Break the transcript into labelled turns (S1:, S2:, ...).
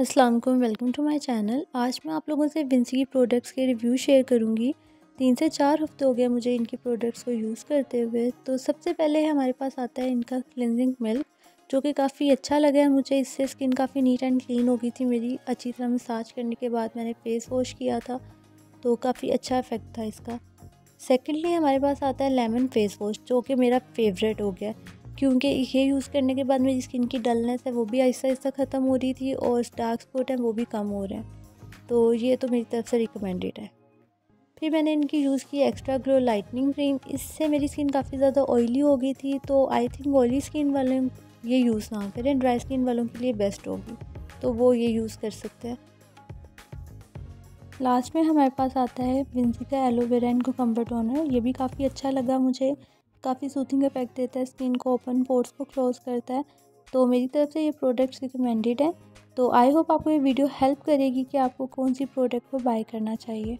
S1: अस्सलाम वालेकुम welcome to my channel आज मैं आप लोगों से विंसी की प्रोडक्ट्स के रिव्यू शेयर करूँगी। तीन से चार हफ़्ते हो गए मुझे इनकी प्रोडक्ट्स को यूज़ करते हुए। तो सबसे पहले हमारे पास आता है इनका क्लिनजिंग मिल्क जो कि काफ़ी अच्छा लगा है मुझे। इससे स्किन काफ़ी नीट एंड क्लीन हो गई थी मेरी। अच्छी तरह मसाज करने के बाद मैंने फेस वॉश किया था तो काफ़ी अच्छा इफ़ेक्ट था इसका। सेकेंडली हमारे पास आता है लेमन फेस वॉश जो कि मेरा फेवरेट हो गया। क्योंकि ये यूज़ करने के बाद मेरी स्किन की डलनेस है, वो भी आहिस्ता आहिस्ता ख़त्म हो रही थी और डार्क स्पॉट हैं, वो भी कम हो रहे हैं। तो ये तो मेरी तरफ़ से रिकमेंडेड है। फिर मैंने इनकी यूज़ की एक्स्ट्रा ग्लो लाइटनिंग क्रीम इससे मेरी स्किन काफ़ी ज़्यादा ऑयली हो गई थी तो आई थिंक ऑयली स्किन वाले ये यूज़ ना करें ड्राई स्किन वालों के लिए बेस्ट होगी। तो वो ये यूज़ कर सकते हैं। लास्ट में हमारे पास आता है विंसी का एलोवेरा एंड कुकम्बर टोनर ये भी काफ़ी अच्छा लगा मुझे। काफ़ी सूथिंग इफ़ेक्ट देता है, स्किन को ओपन पोर्ट्स को क्लोज करता है। तो मेरी तरफ़ से ये प्रोडक्ट्स रिकमेंडेड है। तो आई होप आपको ये वीडियो हेल्प करेगी कि आपको कौन सी प्रोडक्ट को बाय करना चाहिए।